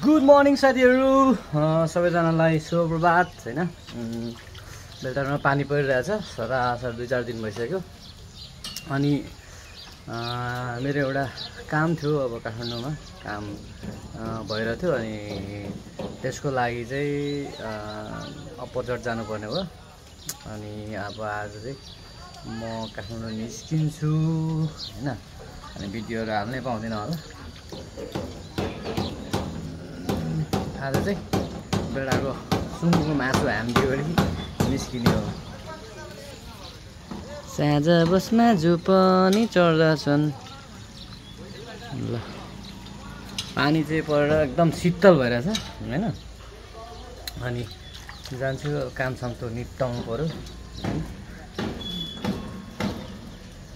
Good morning साथीहरू। सबैजनालाई सुप्रभात होइन? बेलटारमा पानी परिरहेछ सरासर दुई चार दिन भइसक्यो। अनि मेरो एउटा काम थियो अब काठमाडौँमा। काम भइरहेको थियो अनि त्यसको लागि चाहिँ अप्परचट जानुपर्ने भयो। अनि अब आज चाहिँ म काठमाडौँ निस्किन्छु होइन? अनि भिडियोहरू हाल्नै पाउँदिनँ होला। आज चाहिँ बेडाको सुँगुरको मासु हामिदियो निस्किने हो। साँझ बसमा जो पनि चढ्दछन्। ल। पानी चाहिँ परेर एकदम शीतल भइरहेछ होइन? अनि जान्छु कामसाम त निप्टाउनु पऱ्यो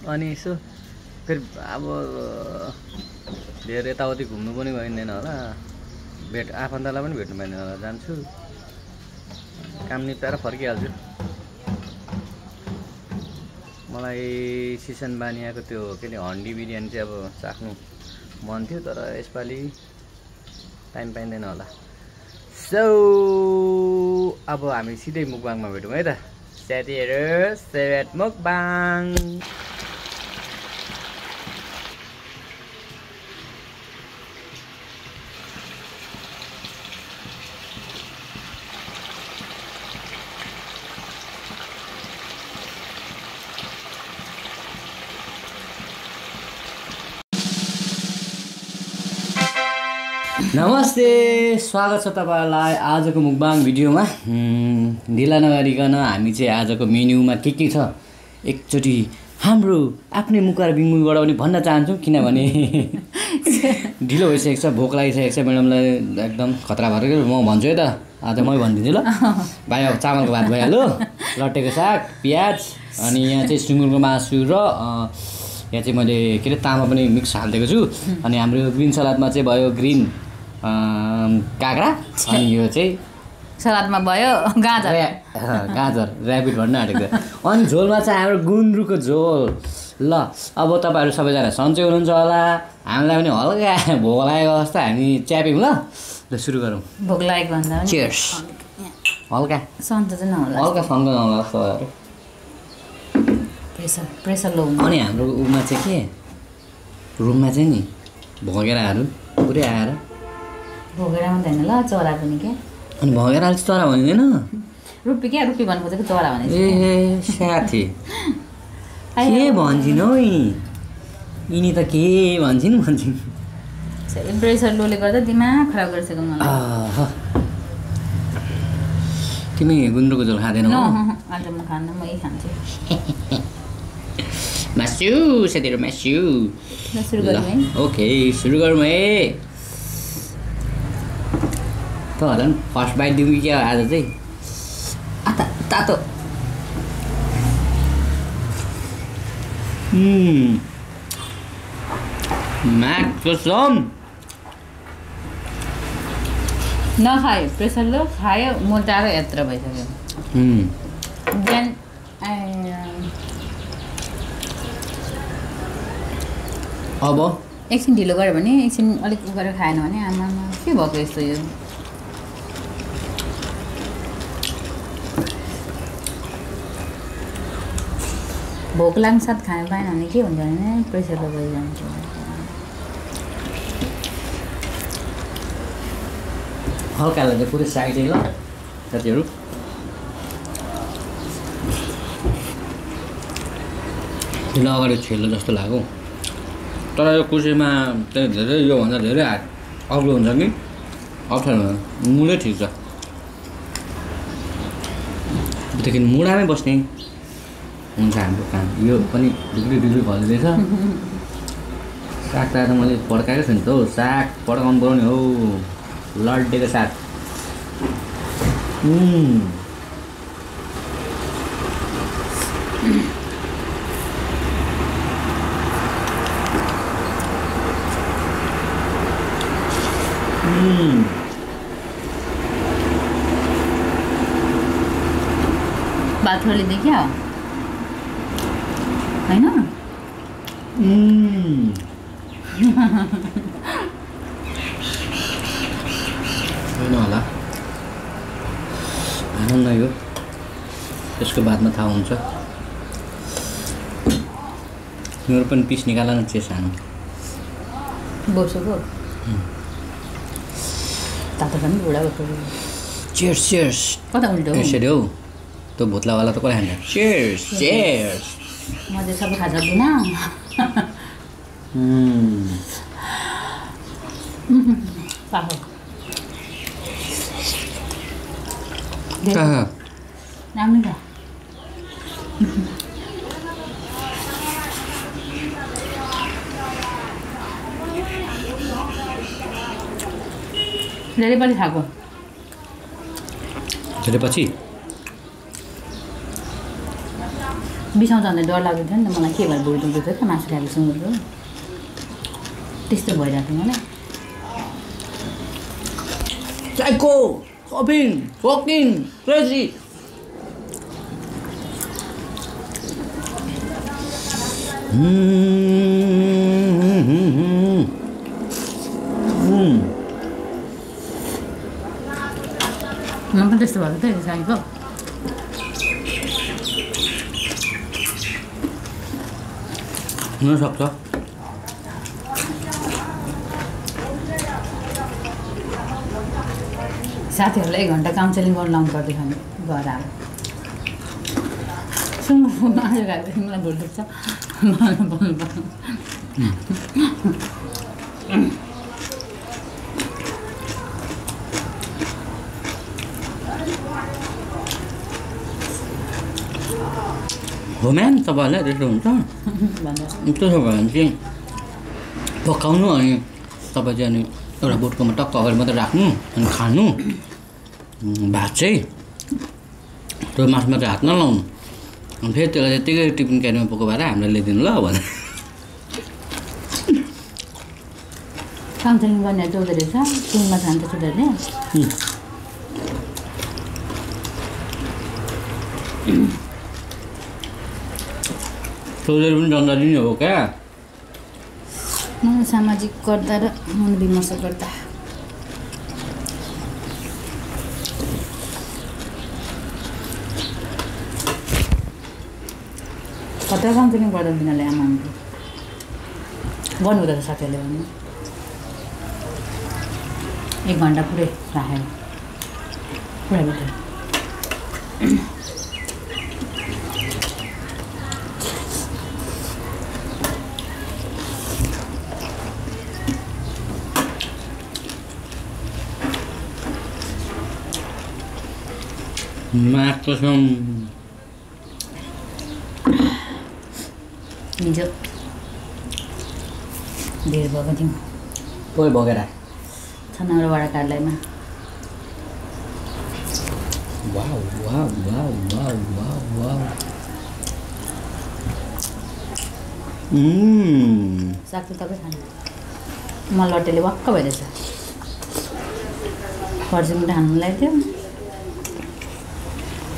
अनि यसो फेरि अब धेरै यताउति घुम्नु पनि भइँदैन होला। भेट आफन्तलाई पनि भेट्नु पाइँदैन होला जान्छु। काम निप्टाएर फर्किहाल्छु। मलाई सिसन बानियाको त्यो के अरे हन्डी बिरयानी चाहिँ अब चाख्नु मन थियो तर यसपालि टाइम पाइँदैन होला। सो अब हामी सिधै मुकबाङमा भेटौँ है त। साथीहरू सेवेट मुकबाङ नमस्ते स्वागत छ तपाईँहरूलाई आजको मुकबाङ भिडियोमा। ढिला नगरिकन हामी चाहिँ आजको मेन्युमा के के छ एकचोटि हाम्रो आफ्नै मुखबाट बिङ्गुबाट पनि भन्न चाहन्छौँ किनभने ढिलो भइसकेको छ भोक लागिसकेको छ म्याडमलाई एकदम खतरा भएर म भन्छु है त आज मै भनिदिन्छु ल। भाइ अब चामलको भात भइहाल्यो लट्टेको साग प्याज अनि यहाँ चाहिँ सुँगुरको मासु र यहाँ चाहिँ मैले के अरे तामा पनि मिक्स हालिदिएको छु। अनि हाम्रो ग्रिन सलादमा चाहिँ भयो ग्रिन। काँक्रा? अनि यो चाहिँ सलादमा भयो गाजर। गाजर ऱ्याबिट भन्न आँटेको थियो। अनि झोलमा चाहिँ हाम्रो गुन्द्रुकको झोल। ल अब तपाईँहरू सबैजना सन्चै हुनुहुन्छ होला। हामीलाई पनि हल्का भोक लागेको अवस्था हामी च्याप्यौँ ल। ल सुरु गरौँ। भोक लागेको भन्दा Cheers. हल्का। सन्चो चाहिँ नहोला। हल्का सँग नहोला जस्तो प्रेसर प्रेसर लो अनि हाम्रो उमा चाहिँ के? रुममा चाहिँ नि भँगेराहरू पुरै आएर भोगेर ल चरा पनि क्या अनि भँगेरा चाहिँ चरा भनिँदैन रुपी क्या? रुपी भन्नु खोजेको चरा भने ए साथी। के भन्छन् हौ यिनी त के भन्छन् भन्छन्। प्रेसर लोले गर्दा दिमाग खराब गरिसक्यो मलाई। तिमी गुन्द्रुकको झोल खाँदैनौ? आज म खान्न म यही खान्छु। मासु साथीहरू मासु ल सुरु गरौँ है। ओके सुरु गरौँ है तपाईँहरूलाई पनि फर्स्ट बाइट दिउँ कि क्या आज चाहिँ? आता तातो। Mm. माघको सम नखायो प्रेसर लो खायो मोटाएर यत्र भइसक्यो। बिहान अब? एकछिन ढिलो गऱ्यो भने एकछिन अलिक उ गरेर खाएन भने आमामा के भएको यस्तो यो? भोक लाग्ने साथ खान पाएन भने के हुन्छ भने प्रेसर लो भइजान्छ हल्कालाई चाहिँ पुरै साइड ल साथीहरू ढिलो अगाडि छेल्लो जस्तो लाग्यो तर यो कुसेमा चाहिँ धेरै योभन्दा धेरै हात अग्लो हुन्छ कि अप्ठ्यारो हुन्छ मुलै ठिक छ त्यहाँदेखि मुढामै बस्ने हुन्छ हाम्रो काम। यो पनि ढुक्री ढुक्री फलिँदैछ साग त मैले पड्काएको छु नि त हौ। साग पड्काउनु पऱ्यो नि हौ। लड्डेको साग। बाथरूमले देख्यो? होइन। होइन होला। आनन्द यो त्यसको बादमा थाहा हुन्छ। मेरो पनि पिस निकाल न चाहिँ सानो बोसोको? तातो पनि बुढा भएको। चेयर्स चेयर्स कता उल्टो? हौ? यसरी हौ। त्यो भुत्लावाला त कसले खान्छ चेयर्स चेयर्स म चाहिँ सबै खान सक्दिनँ राम्रो छ धेरै पनि खाएको त्यसपछि बिसाउँछ भने डर लाग्दो थियो नि त मलाई के भएर भुँडी दुख्दो थियो त मासु खाएको सुँगुरको त्यस्तो भइरहेको थियो मलाई! Shopping! Fucking! Crazy! म पनि त्यस्तो भएको थियो साईको हुनसक्छ साथीहरूलाई एक घन्टा काउन्सिलिङ गर्नु लाउनु पर्दैछ नि घर अब सुँगुरको मासु खाएपछि मलाई भुल दुख्छ बोल्नु पर्छ हो म्याम तपाईँहरूलाई त्यस्तो हुन्छ त्यसो भयो भने चाहिँ पकाउनु अनि तपाईँ चाहिँ अनि एउटा बोटकोमा टक्क अगाडि मात्रै राख्नु अनि खानु भात चाहिँ त्यो मासुमा चाहिँ हात नलाउनु अनि फेरि त्यसलाई त्यत्तिकै टिफिन क्यारीमा पको भएर हामीलाई ल्याइदिनु ल भनेर काउन्सिलिङ गर्ने चौधो रहेछ सुनमा खान्छ चौधरीले चौधरी पनि डन्डा दिने हो क्या? सामाजिक कर्ता र मन विमर्श गर्दा खतरा काउन्सिलिङ गर्दा तिनीहरूले आमा गर्नु हुँदो साथीहरूले भन्नु। एक घन्टा पुरै राखेर। पुरै माग कसम हिजो ढेर भएको थियौँ कोही भगेर छनाउरोबाट कार्यालयमा wow wow wow wow wow wow उम्, साग त तपाईँ खानु म लट्टेले वाक्क भइरहेछ फर्जुङ हान्नु थियो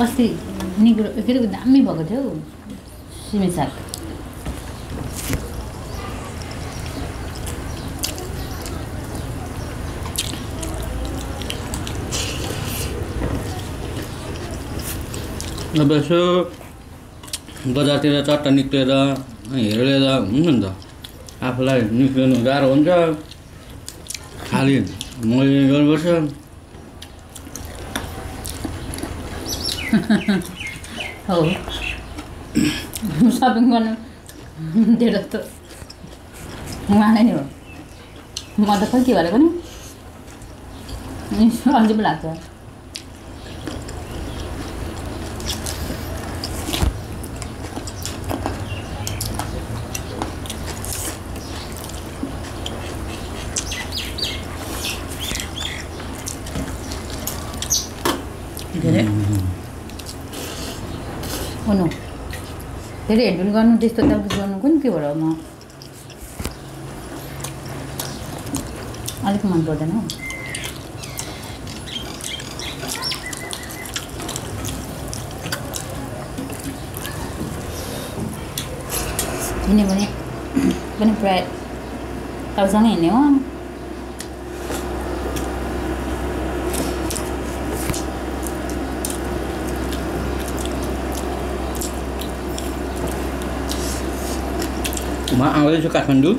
अस्ति निग्रो के अरे दामी भएको थियो हौ सिमी साग। अब यसो बजारतिर चट्ट निक्लेर हेरेर हुन्छ नि त। आफूलाई निक्लिनु गाह्रो हुन्छ। खालि मैले गर्नुपर्छ। हो सपिङ गर्नु धेरै जस्तो उहाँलाई नि हो म त खोइ के भनेको नि अझै पो लाग्छ धेरै हुनु धेरै हेडफोन गर्नु त्यस्तो टाइपको गर्नु कुन के भएर म? अलिक मन पर्दैन हौ। किनभने पनि प्रायः तपाईँसँगै हिँड्ने हो। म आउँदैछु काठमाडौँ।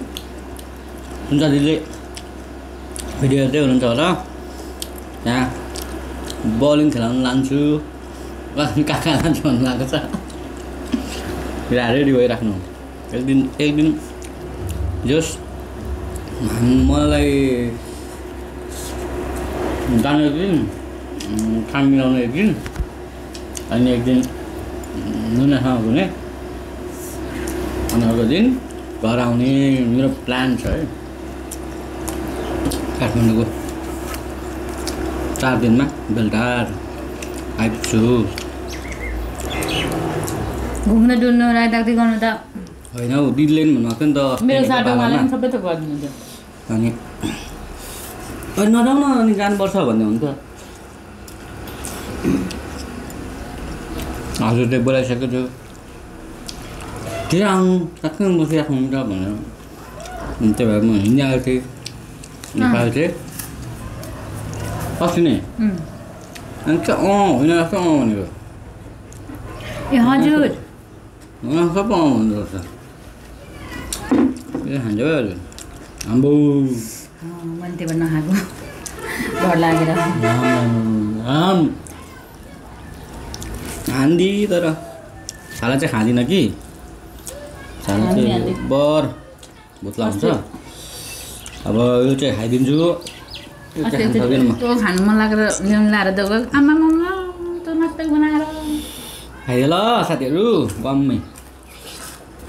हुन्छ दिदीले भिडियो हेर्दै हुनुहुन्छ होला। त्यहाँ बलिङ खेलाउनु लान्छु। कहाँ लान्छु भन्नु भएको छ। रेडी भइराख्नु। एक दिन एक दिन जस। मलाई जानु एक दिन काम मिलाउनु एक दिन अनि एक दिन नुनासँग घुम्ने अनि अर्को दिन घर आउने मेरो प्लान छ है। काठमाडौँको। चार दिनमा बेलटार आइपुग्छु। घुम्न डुल्नु राख्दै गर्नु त होइन हौ दिदीले नि भन्नुभएको थियो नि त। पनि अनि अनि नजाउँ न अनि जानुपर्छ भन्ने हुन्थ्यो हजुरले बोलाइसकेको थियो। के आउनु टक्कै बसिराख्नुहुन्छ भनेर अनि त्यही भएर म हिँडिआएको थिएँ नेपाल चाहिँ अस्ति नै. अनि चाहिँ अँ होइन जस्तो अँ भनेको ए हजुर सबै अँ भन्दो रहेछ के खान्छ भाइ हजुर आम्बो अँ, मैले त्यो भएर नखाएको डर लागेर आम आम खान्दी तर छाला चाहिँ खाँदिनँ कि खान्दी, चाहिँ। बर भुत्ला हुन्छ अब यो चाहिँ खाइदिन्छु। खानु खानु मन लागेर ल्याउनु लाएर त आमा मात्रै बनाएर। खाइदियो ल साथीहरू गम्मै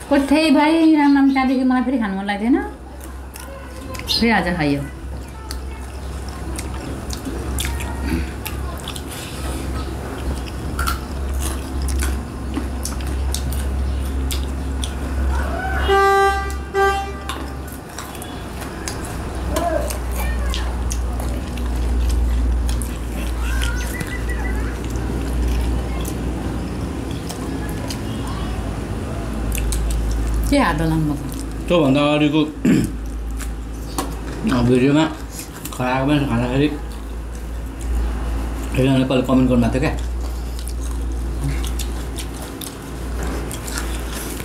कोठै भाइ राम राम त्यहाँदेखि मलाई फेरि खानु मन लाग्दैन। फेरि आज खाइयो। के हात लाउनु त्योभन्दा अगाडिको भिडियोमा खराएको पनि खाँदाखेरि एकजनाले कसले कमेन्ट गर्नुभएको थियो क्या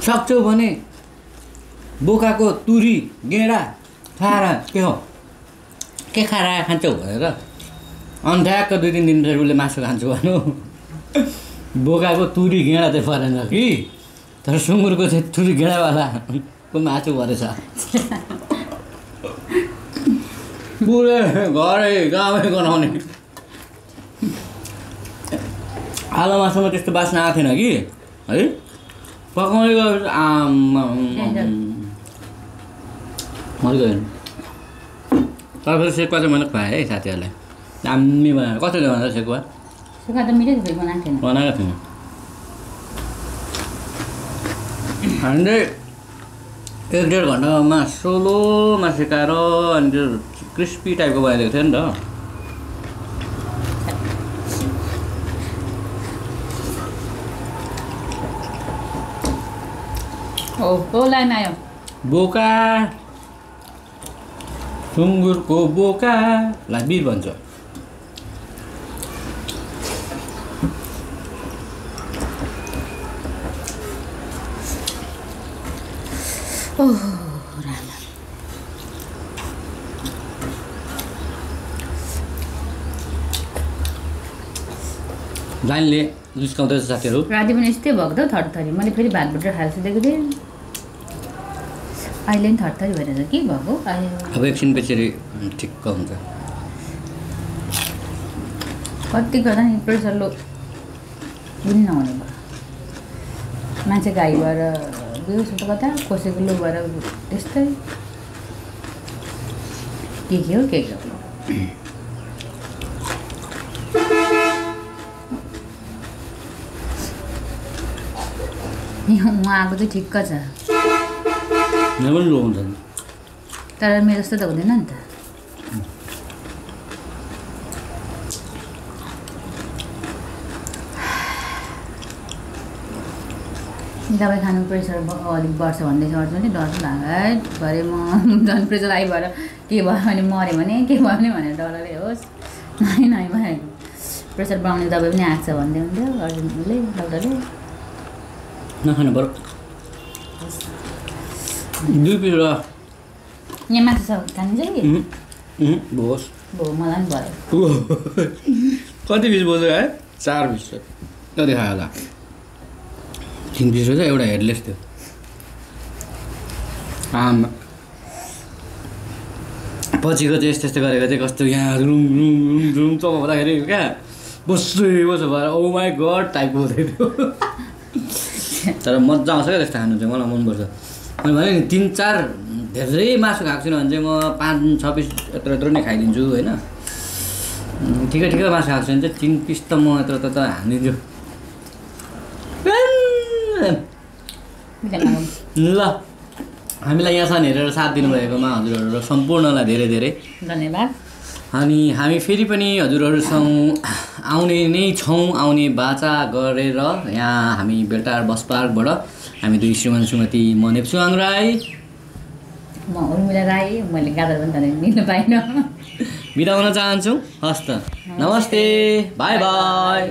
सक्छौ भने बोकाको तुरी गेडा खाएर के हो के खाएर आएर खान्छौ भनेर अनि दुई तिन दिन फेरि उसले मासु खान्छु भनौँ बोकाको तुरी गेडा चाहिँ परेन कि तर सुँगुरको चाहिँ तुरी गेडावाला को मासु परेछ पुरै घरै गाउँमै गनाउने आलो मासुमा त्यस्तो बास्ना आएको थिएन कि है मरि गयो फेरि सेकुवा चाहिँ मैले खुवाएँ है साथीहरूलाई दामी बनाएर कसरी बनाएर सेकुवा सुखा त मिठै बनाएको थिएन बनाएको थिएन हामी चाहिँ एक डेढ घन्टामा सोलोमा सेकाएर अनि त्यो क्रिस्पी टाइपको बनाइदिएको थियो नि त। लाइन आयो। बोका। सुँगुरको बोकालाई बिर भन्छ। ओहो राम। लाइनले निस्काउँदैछ साथीहरू। राति पनि यस्तै भएको त थरथरी। मैले फेरि भात भुटेर खाएर सोधेको थिएँ अहिले पनि थरथरी भइरहेछ के भएको? अब एकछिन पछाडि ठिक्क हुन्छ। कति गर्दा नि प्रेसर लो पनि नहुने भयो। मान्छे गाई भएर गयो सुट कता कसैको लो भएर त्यस्तै के के हो के के हो यहाँ उहाँ आएको चाहिँ ठिक्क छ तर मेरो जस्तो त हुँदैन नि त दबाई खानु प्रेसर अलिक बढ्छ भन्दैछ अर्जुनले डर लाग्यो। भरे म झन् प्रेसर आइ भएर के भयो भने मऱ्यो भने के भयो भने भनेर डरले होस्। नै नै भयो प्रेसर बढाउने दबाई पनि आएको छ भन्दै हुन्थ्यो अर्जुनले डक्टरले। नखानु पऱ्यो दुई पिस र यहाँ मासु छ। खान्छ कि? उहुँ, उहुँ, भोस् भयो मलाई पनि भयो। कति पिस बोल्यो है चार पिस छ। कति खायो होला? पिस रहेछ एउटा हेडलेस थियो। आमा। पछिको चाहिँ यस्तो यस्तो गरेको चाहिँ कस्तो यहाँ रुम रुम रुम रुम चलाउँदाखेरि क्या बस्छु बस्छु भएर ओ माई गड टाइपको हुँदै थियो। तर मजा आउँछ क्या त्यस्तो खानु चाहिँ मलाई मनपर्छ। मैले भने नि तिन चार धेरै मासु खाएको छुइनँ भने चाहिँ म पाँच छ पिस यत्रो यत्रो नै खाइदिन्छु होइन। ठिकै ठिकै मासु खाएको छ भने चाहिँ तिन पिस त म यत्रो त हानिदिन्छु। ल हामीलाई यहाँसम्म हेरेर साथ दिनुभएकोमा हजुरहरू सम्पूर्णलाई धेरै धेरै। धन्यवाद। अनि हामी फेरि पनि हजुरहरूसँग आउने नै छौँ आउने बाचा गरेर यहाँ हामी बेलटार बस पार्कबाट हामी दुई श्रीमान श्रीमती म नेप्सुवाङ राई। म उर्मिला राई मैले गाजर पनि मिल्नु पाइनँ। बिदा हुन चाहन्छु। हस् त नमस्ते। Bye bye.